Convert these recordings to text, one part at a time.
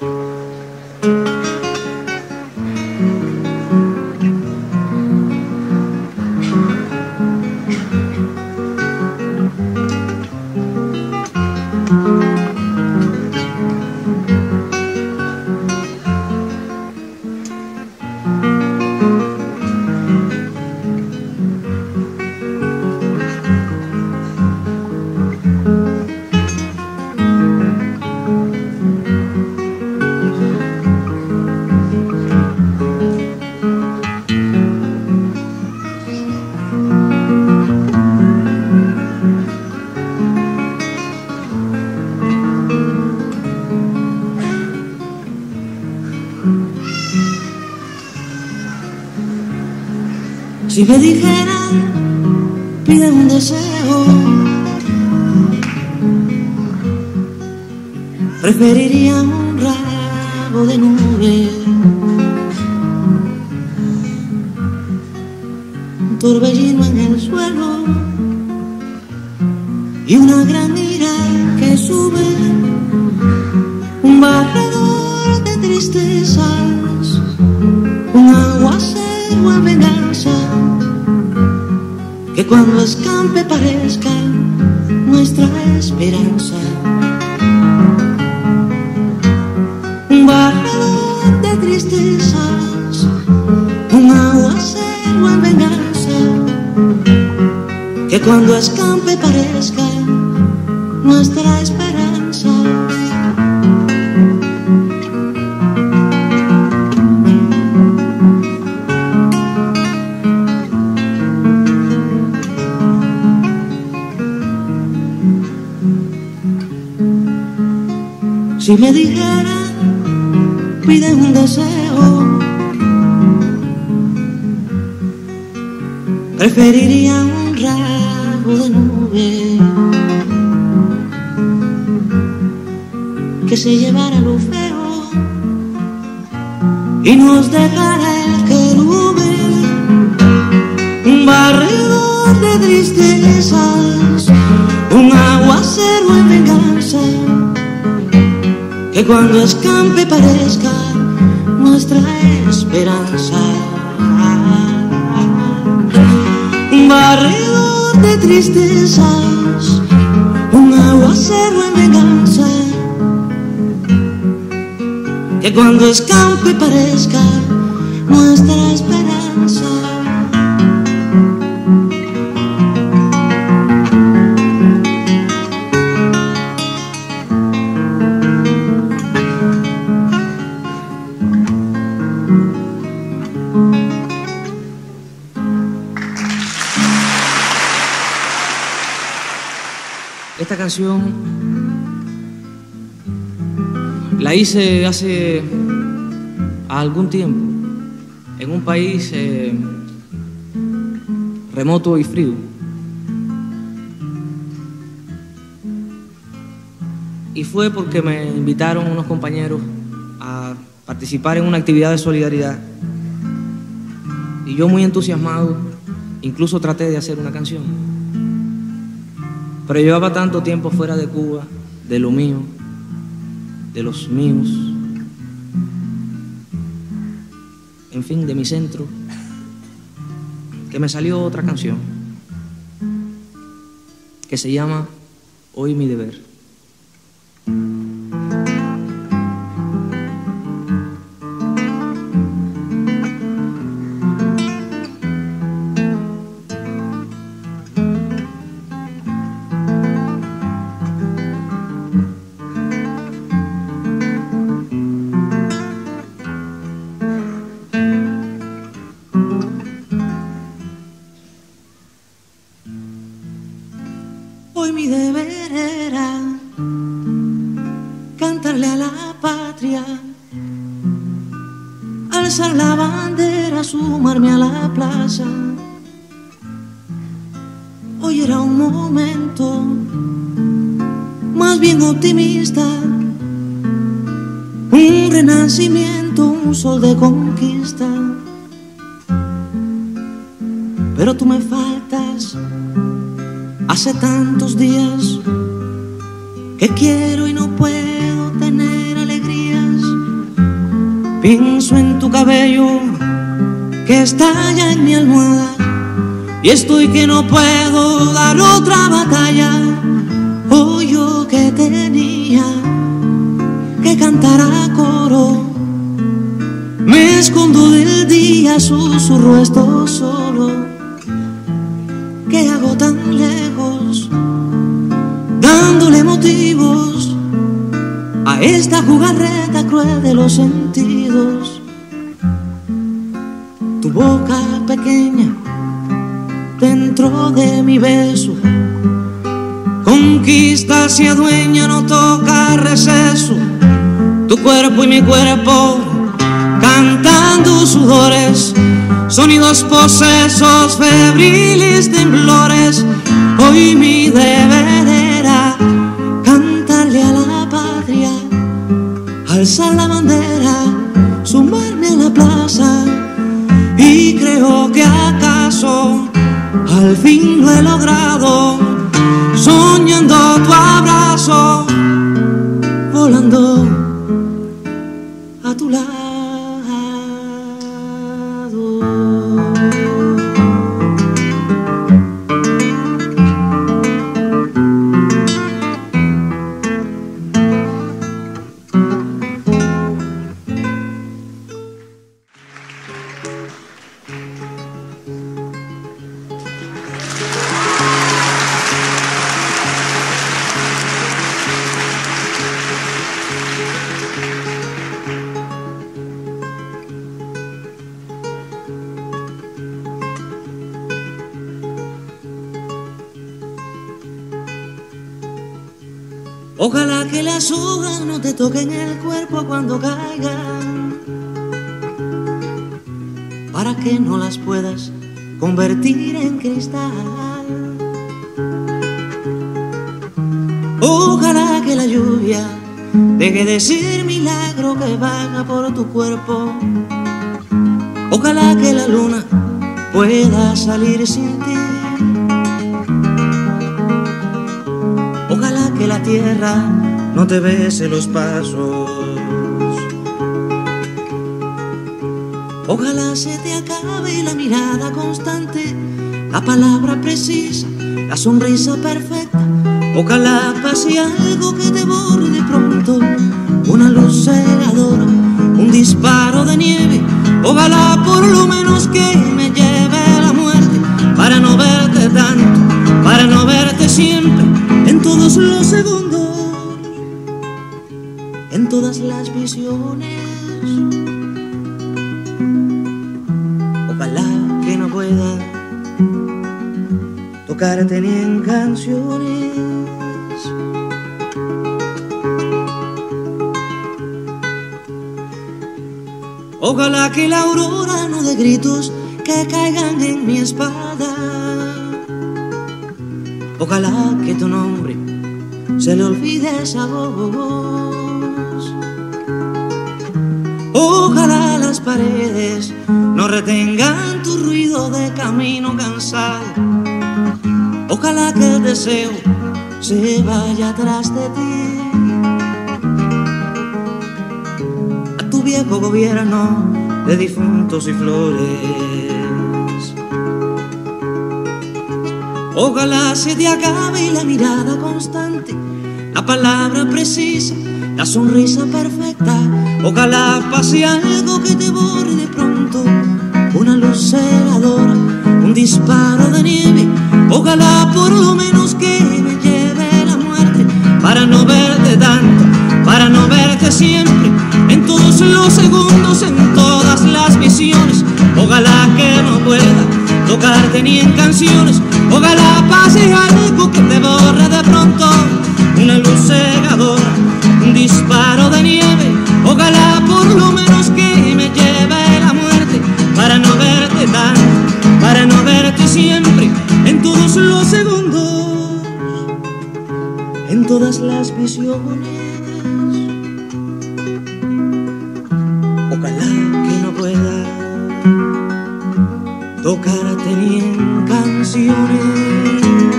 Música Si me dijera, pide un deseo, preferiría un rabo de nube, un torbellino tristezas, un aguacero en venganza, que cuando escampe parezca nuestra esperanza. Si me dijera, pide deseo, preferiría un rabo de nube que se llevara lo feo y nos dejara el querubín, un barredor de tristezas, un aguacero en venganza que cuando escampe parezca nuestra esperanza. Un barredor de tristezas, un aguacero en venganza, que cuando escampe parezca nuestra esperanza. Esta canción la hice hace algún tiempo en un país eh, remoto y frío. Y fue porque me invitaron unos compañeros a participar en una actividad de solidaridad. Y yo muy entusiasmado, incluso traté de hacer una canción. Pero llevaba tanto tiempo fuera de Cuba, de lo mío, de los míos, en fin, de mi centro, que me salió otra canción que se llama Hoy mi deber. Alzar la bandera, sumarme a la plaza. Hoy era un momento más bien optimista, un renacimiento, un sol de conquista. Pero tú me faltas Hace tantos días que quiero y no puedo tener alegrías. Pienso en cabello que estalla en mi almohada y estoy que no puedo dar otra batalla. Oh, yo que tenía que cantar a coro. Me escondo del día, susurro esto solo. ¿Qué hago tan lejos? Dándole motivos a esta jugarreta cruel de los sentidos. Tu boca pequeña dentro de mi beso. Conquista, se adueña, no toca receso. Tu cuerpo y mi cuerpo cantando sudores, sonidos posesos, febriles temblores. Hoy mi deber era cantarle a la patria, alzar la bandera, sumarme a la plaza. Al fin lo he logrado, soñando tu abrazo, Ojalá que las hojas no te toquen el cuerpo cuando caigan, para que no las puedas convertir en cristal. Ojalá que la lluvia deje de ser milagro que baja por tu cuerpo. Ojalá que la luna pueda salir sin tierra no te bese los pasos. Ojalá se te acabe la mirada constante, la palabra precisa, la sonrisa perfecta. Ojalá pase algo que te borde pronto, una luz cegadora, un disparo de nieve. Ojalá por lo menos que todas las visiones. Ojalá que no pueda tocarte ni en canciones. Ojalá que la aurora no de gritos que caigan en mi espalda. Ojalá que tu nombre se le olvide esa voz. Ojalá las paredes no retengan tu ruido de camino cansado. Ojalá que el deseo se vaya atrás de ti. A tu viejo gobierno de difuntos y flores. Ojalá se te acabe la mirada constante, la palabra precisa, la sonrisa perfecta. Ojalá pase algo que te borde pronto, una luz cegadora, un disparo de nieve. Ojalá por lo menos que me lleve la muerte para no verte tanto, para no verte siempre, en todos los segundos, en todas las visiones. Ojalá que no pueda tocarte ni en canciones. Ojalá pase algo en canciones.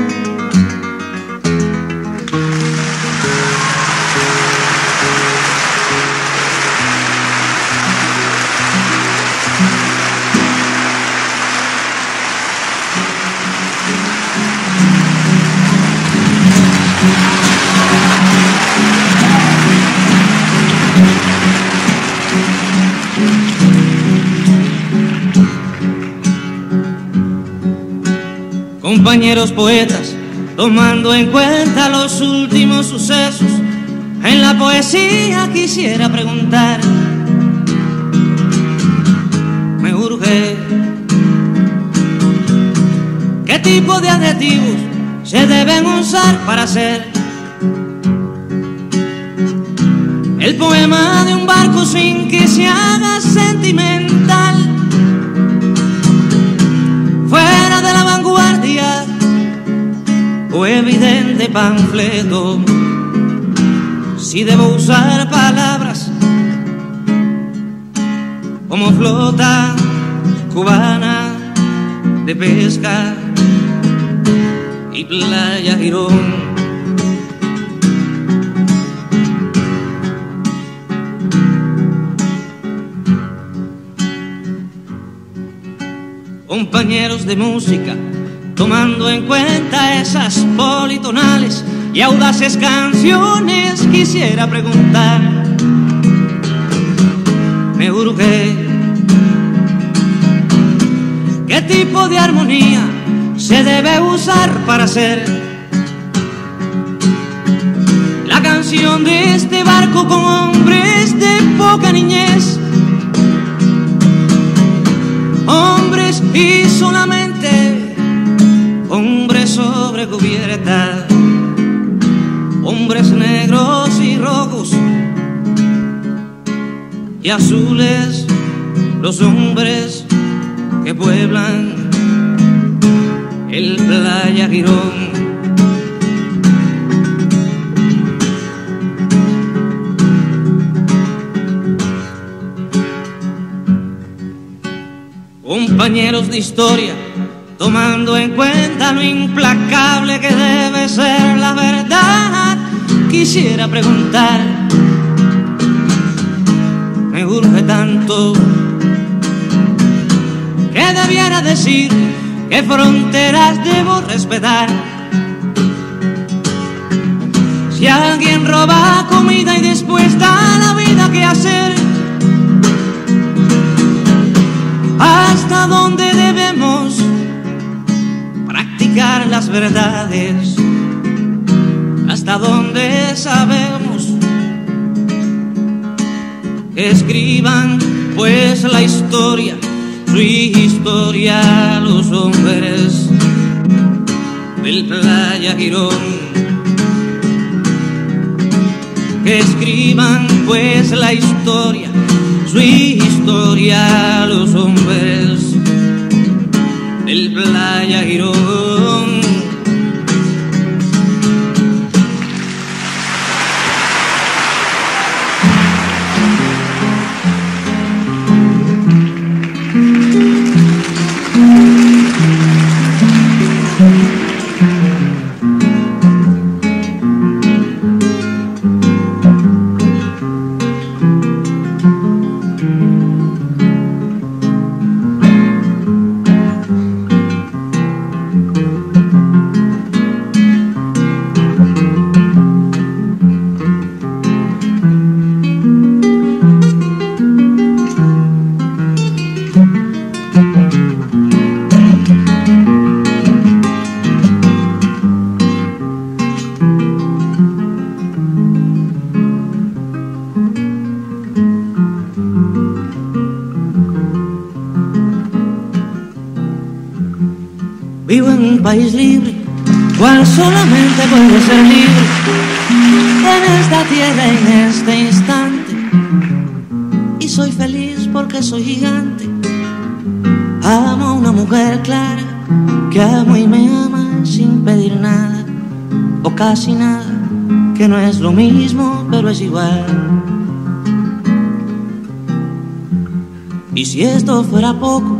Compañeros poetas, tomando en cuenta los últimos sucesos, en la poesía quisiera preguntar, me urge, ¿qué tipo de adjetivos se deben usar para hacer el poema de un barco sin que se haga sentimental? Evidente panfleto, si debo usar palabras como flota cubana de pesca y playa Girón. compañeros de música, tomando en cuenta esas politonales y audaces canciones, quisiera preguntar, me urge, ¿qué tipo de armonía se debe usar para hacer la canción de este barco con hombres de poca niñez? hombres y solamente hombres sobre cubierta, hombres negros y rojos. Y azules, los hombres que pueblan el playa Girón. compañeros de historia, tomando en cuenta lo implacable que debe ser la verdad, quisiera preguntar, me urge tanto que debiera decir qué fronteras debo respetar. Si alguien roba comida y después da la vida que hacer, hasta dónde debemos las verdades, hasta dónde sabemos escriban pues la historia, su historia los hombres del playa Girón. Que escriban pues la historia su historia los hombres del playa Girón. Solamente puede ser libre en esta tierra, en este instante. Y soy feliz porque soy gigante. Amo a una mujer clara que amo y me ama sin pedir nada o casi nada, que no es lo mismo, pero es igual. Y si esto fuera poco,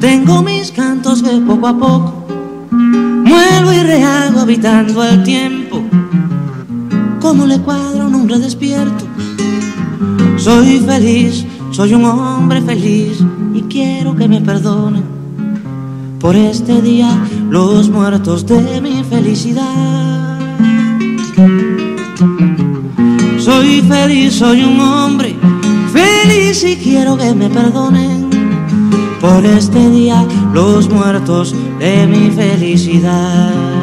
tengo mis cantos que poco a poco muevo y rehago habitando el tiempo. Como le cuadro a un hombre despierto. Soy feliz, soy un hombre feliz y quiero que me perdonen por este día los muertos de mi felicidad. Soy feliz, soy un hombre feliz y quiero que me perdonen por este día los muertos de mi felicidad.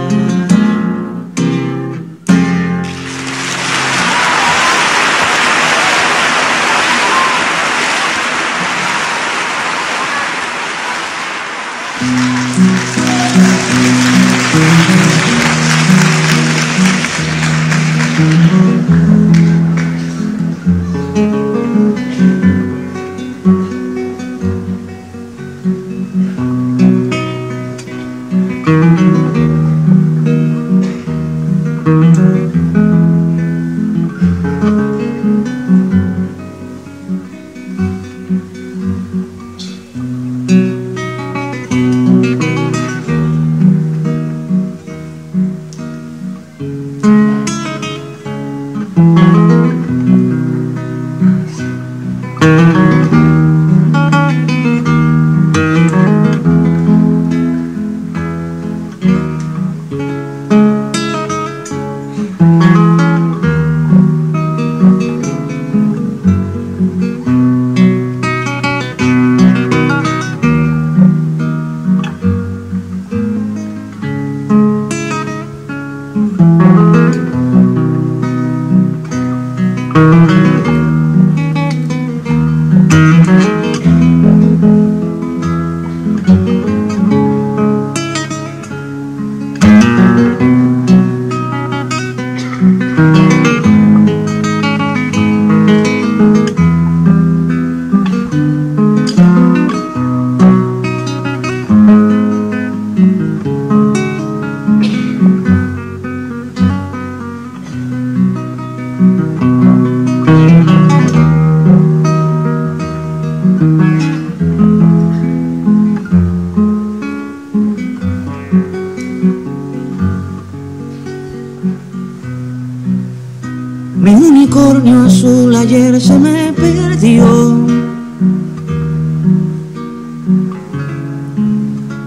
Mi unicornio azul ayer se me perdió.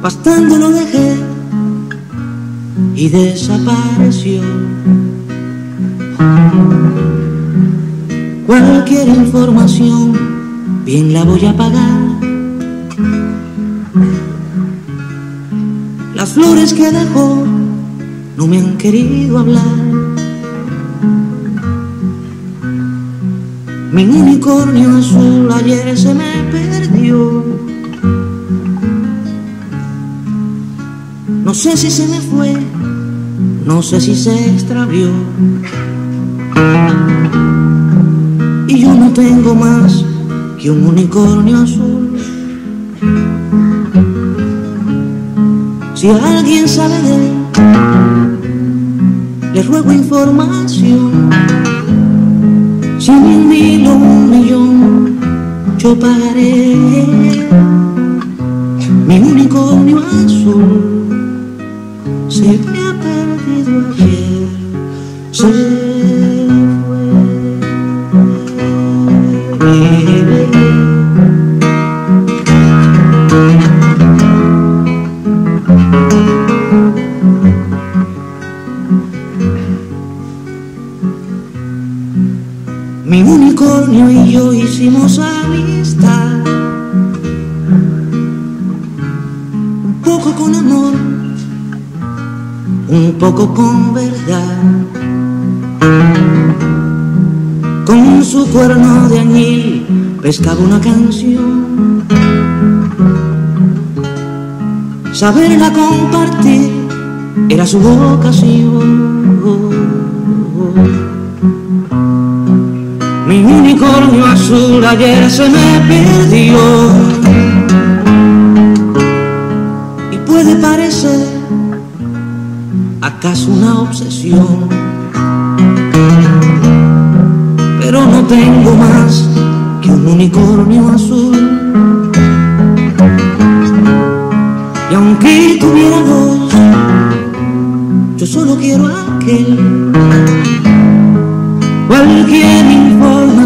Bastante lo dejé y desapareció. Cualquier información, bien la voy a pagar. Las flores que dejó no me han querido hablar. Mi unicornio azul ayer se me perdió. No sé si se me fue, no sé si se extravió. Y yo no tengo más que un unicornio azul. Si alguien sabe de él, le ruego información. Si un mil o un millón, yo pagaré mi unicornio azul. Se me ha perdido ayer, Mi unicornio y yo hicimos amistad. Un poco con amor, un poco con verdad. Con su cuerno de añil pescaba una canción. Saberla compartir era su vocación. Mi unicornio azul ayer se me perdió y puede parecer acaso una obsesión, pero no tengo más que un unicornio azul. Y aunque tuviera dos, yo solo quiero aquel Cualquier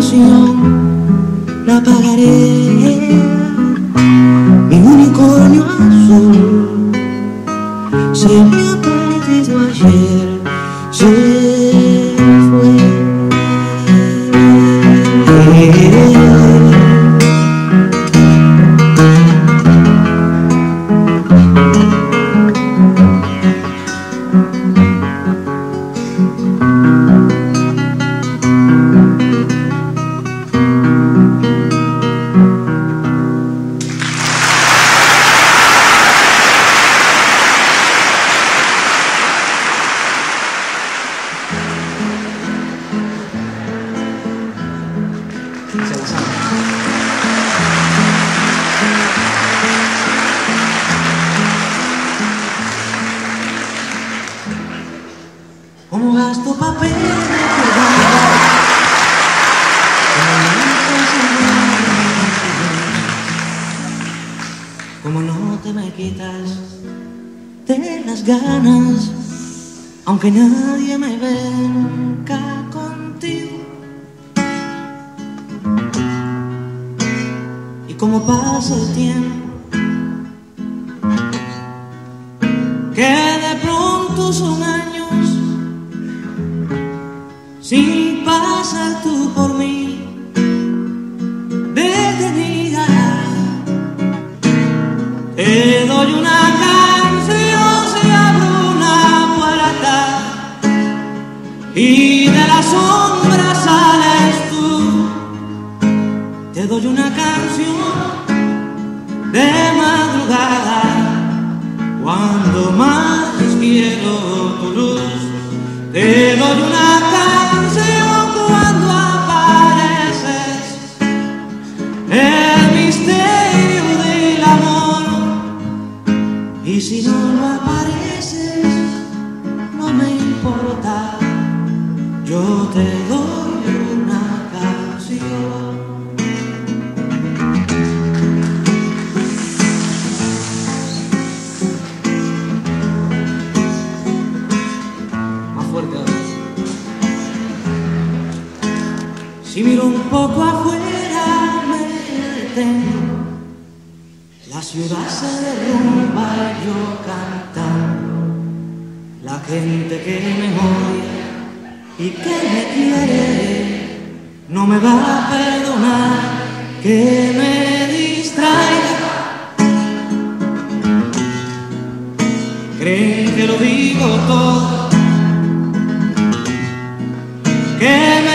información la pagaré. Mi unicornio azul se Y como pasa el tiempo Que de pronto son años sin pasar tú por mí, detenida. Te doy una canción, se abre una puerta y de la sombra sales tú. Te doy una cuando más quiero tu luz. Te doy una canción cuando apareces, el misterio del amor. Y si no lo apareces, que me voy y que me quiere, no me va a perdonar que me distraiga. Creen que lo digo todo, que